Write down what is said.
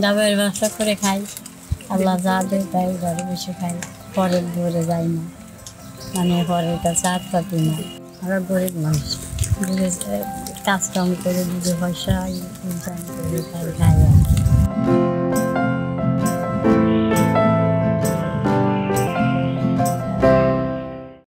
ডাবের ব্যবসা করে খাই। আল্লাহ যা দেয় তাই ঘরে বসে খাই। পরের ঘরে যাই না। মানে পরের কাছে আর পাতি না। আমরা গরিব মানুষ। কাজ কাম করে দুটো পয়সা ইনকাম করে খাই খাই আর কি।